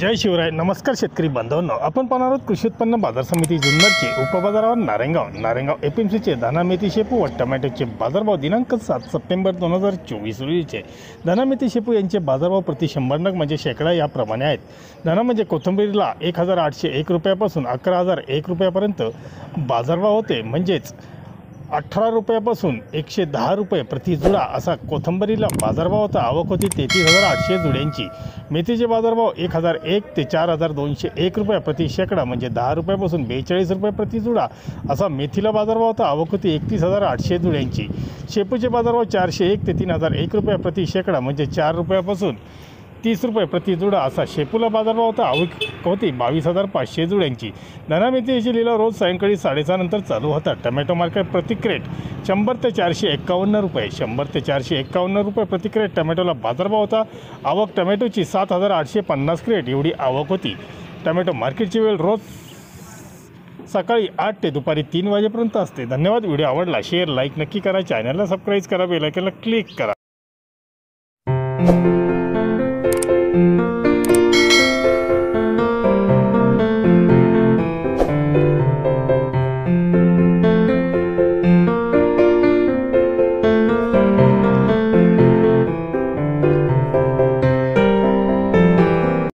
जय शिवराय नमस्कार शेतकरी बांधवांनो. आपण पाहणार आहोत कृषी उत्पन्न बाजार समिती जुन्नरचे उपबाजारावर नारेंगाव. नारेंगाव एफ एम सीचे धना मेथी शेपू व टमॅटोचे बाजारभाव दिनांक सात सप्टेंबर दोन हजार चोवीस रोजीचे. धना मेथी शेपू यांचे बाजारभाव प्रति शंभर नग म्हणजे शेकडा याप्रमाणे आहेत. धना म्हणजे कोथिंबीरला एक हजार आठशे एक रुपयापासून अकरा हजार एक रुपयापर्यंत बाजारभाव होते. म्हणजेच अठरा रुपयापासून एकशे दहा रुपये प्रति जुडा असा कोथंबरीला बाजारभाव होता. आवक होती तेहतीस हजार आठशे जुड्यांची. मेथीचे बाजारभाव एक हजार एक ते चार हजार दोनशे एक रुपये प्रति शेकडा म्हणजे दहा रुपयापासून बेचाळीस रुपये प्रति जुडा असा मेथीला बाजारभाव होता. आवक होती एकतीस हजार आठशे जुड्यांची. शेपूचे बाजारभाव चारशे एक ते तीन हजार एक रुपये प्रति शेकडा म्हणजे चार रुपयापासून तीस रुपये प्रति जुडा असा शेपूला बाजारभाव होता. आवक होती बावीस हजार पाचशे जुड्यांची. धना मेथीची लिलाव रोज सायंकाळी साडेसहा नंतर चालू होता टमॅटो मार्केट प्रति क्रेट शंभर ते चारशे एक्कावन्न रुपये. शंभर ते चारशे एक्कावन्न रुपये प्रति क्रेट टमॅटोला बाजारभाव होता. आवक टमॅटोची सात हजार आठशे पन्नास क्रेट एवढी आवक होती. टमॅटो मार्केटची वेळ रोज सकाळी आठ ते दुपारी तीन वाजेपर्यंत असते. धन्यवाद. व्हिडिओ आवडला शेअर लाईक नक्की करा. चॅनलला सबस्क्राईब करा बेलायकनला क्लिक करा.